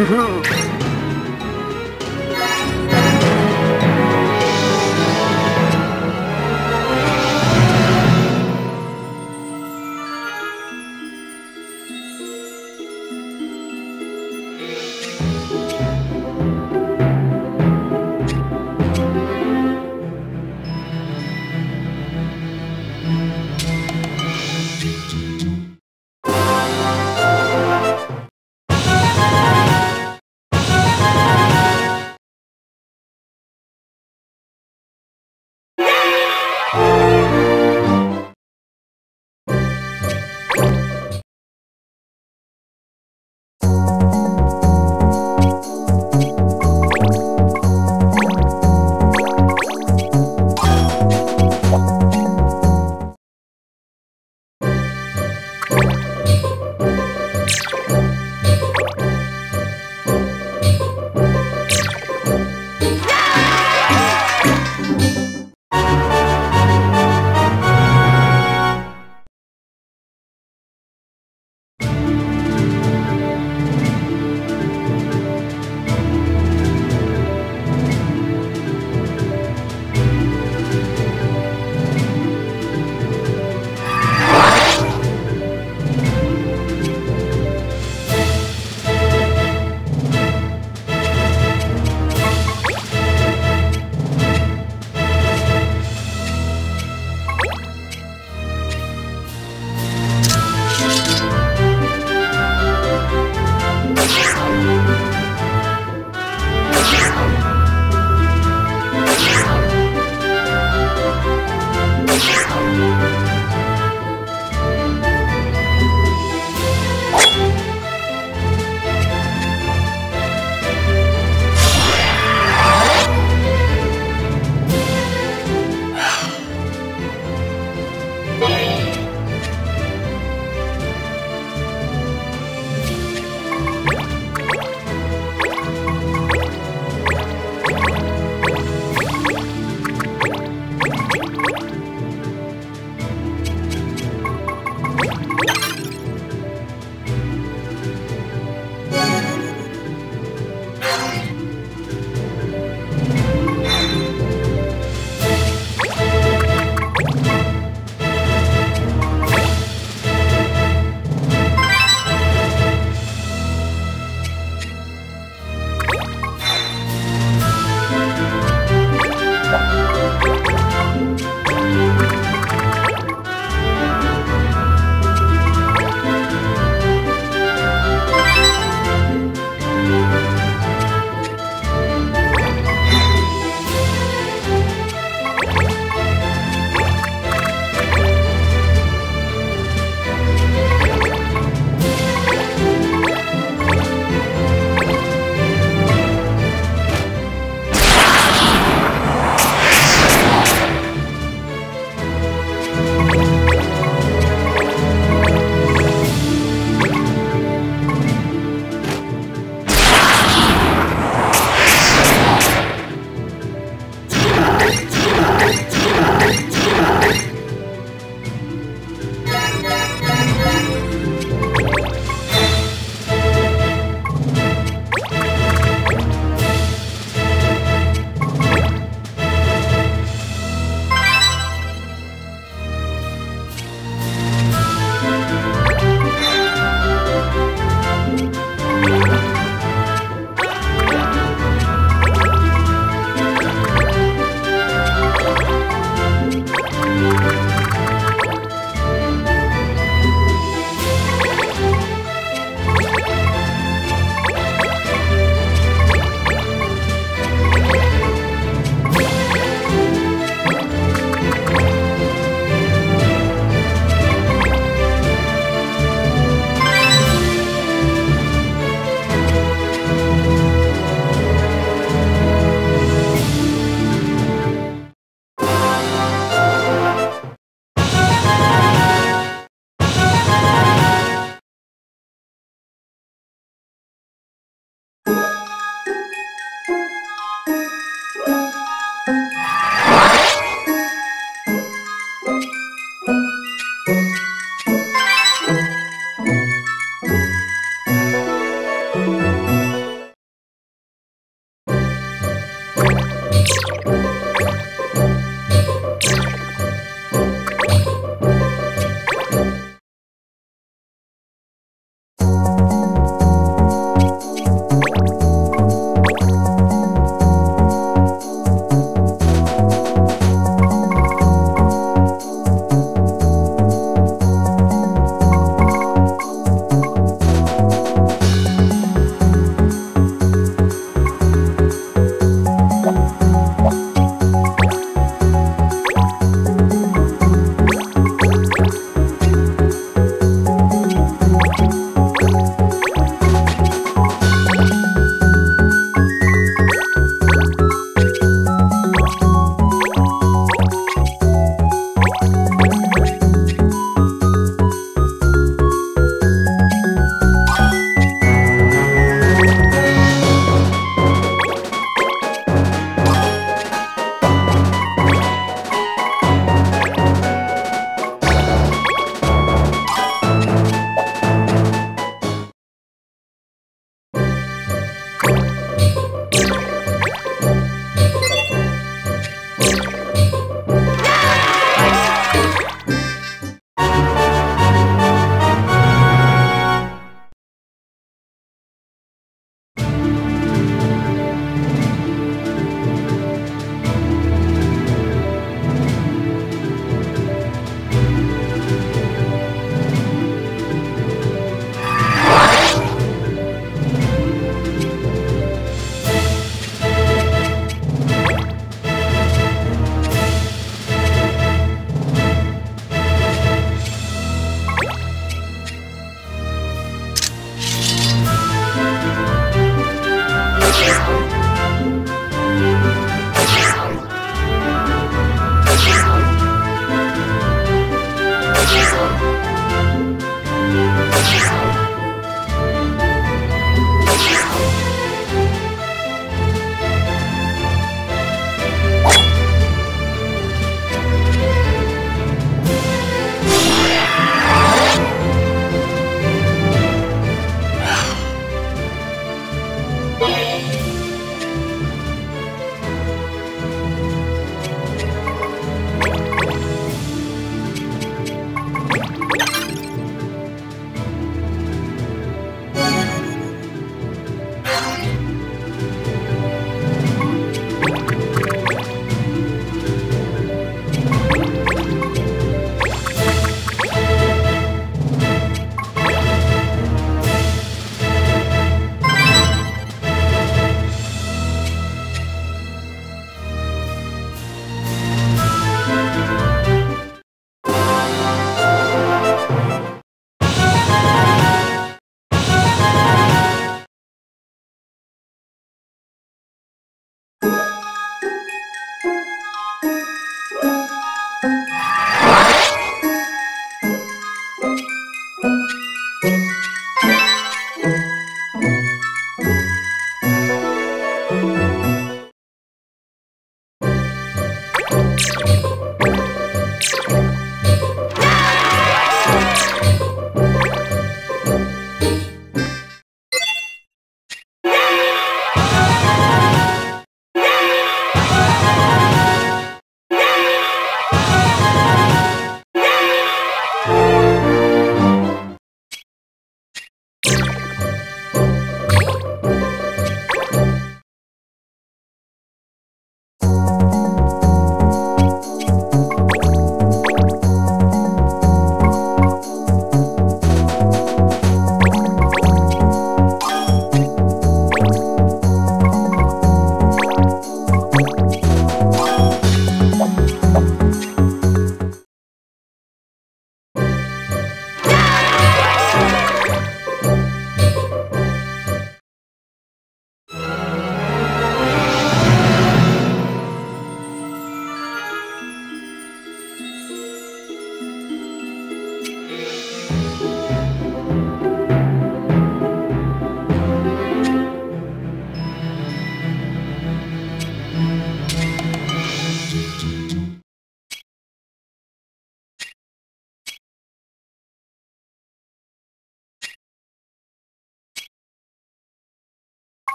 으흐.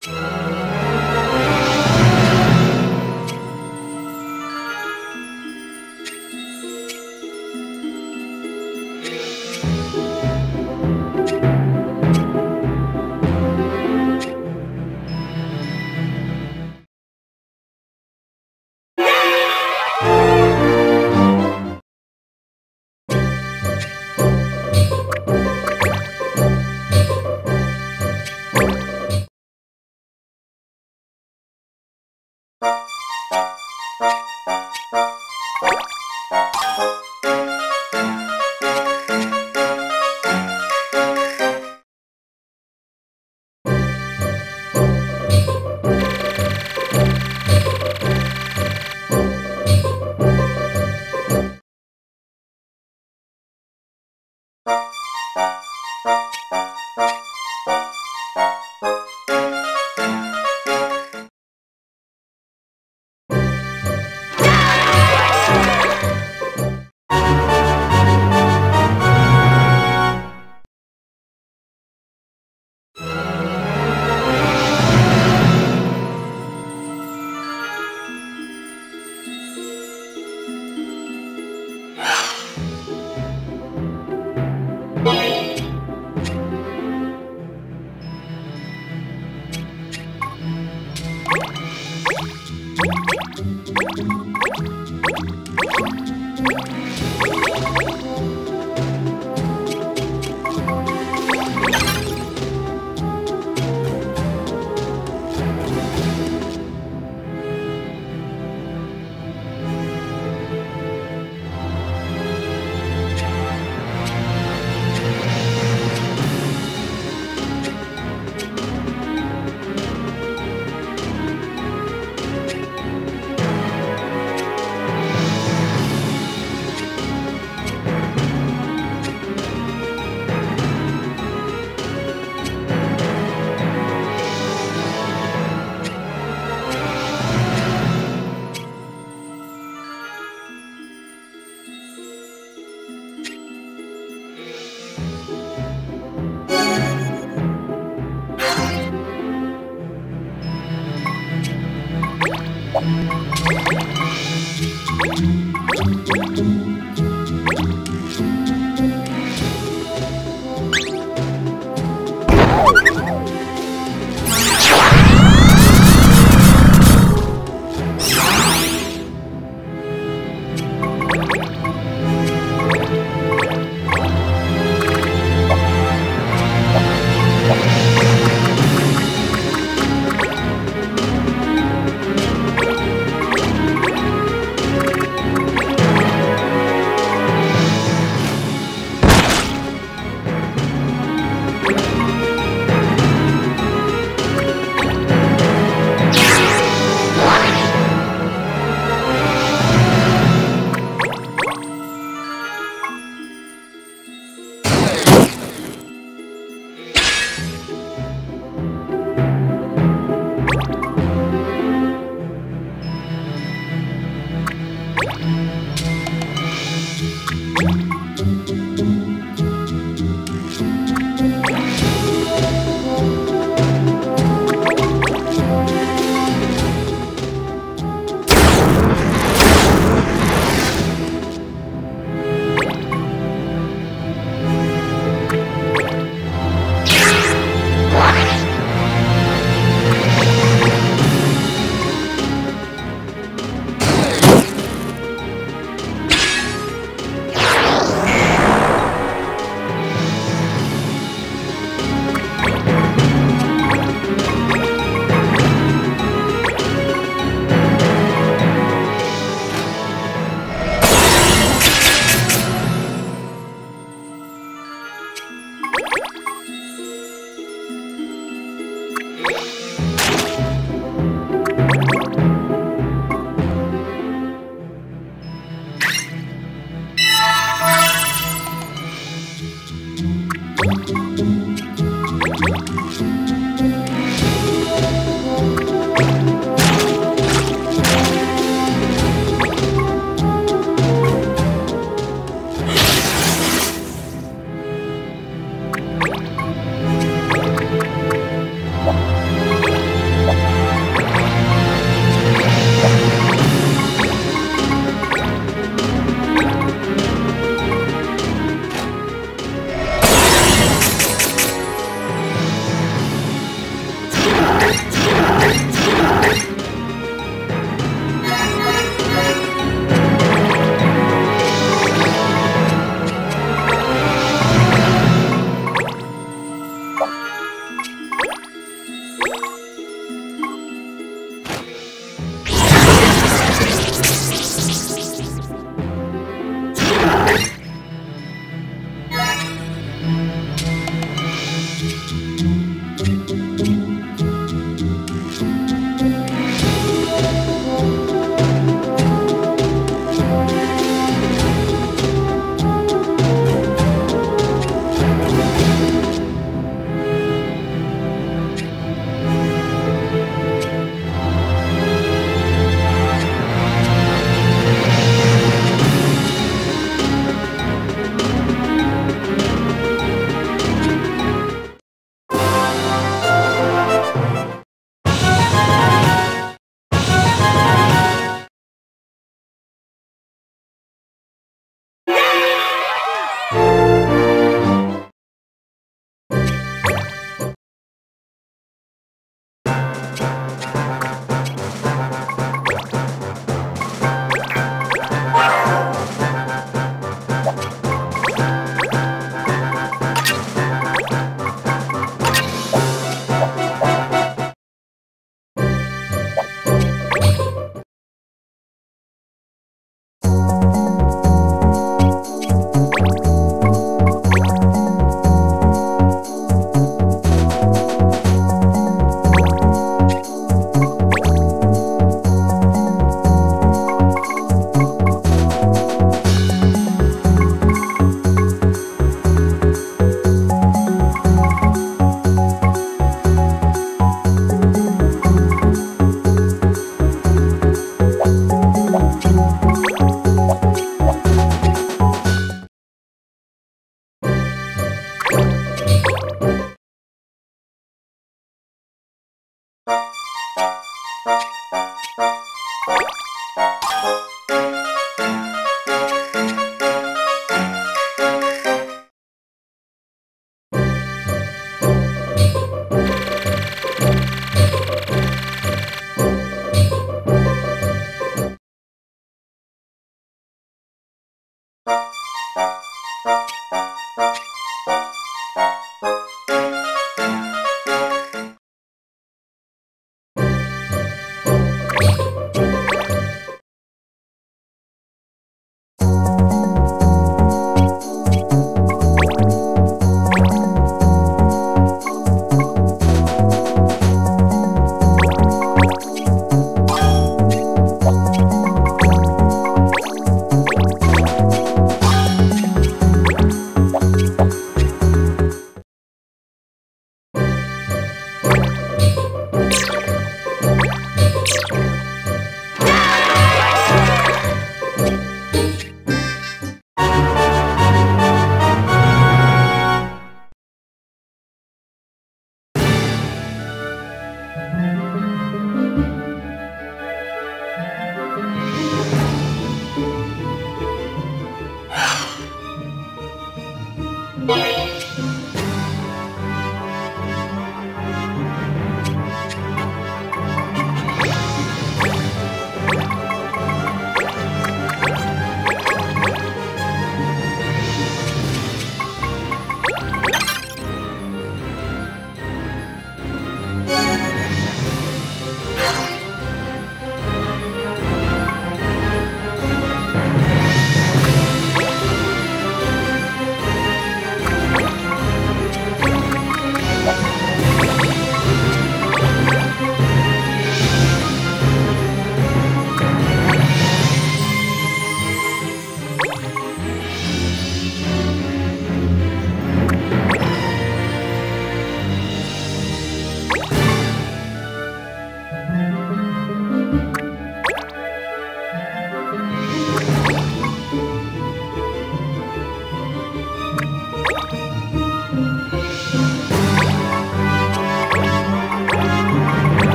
Thank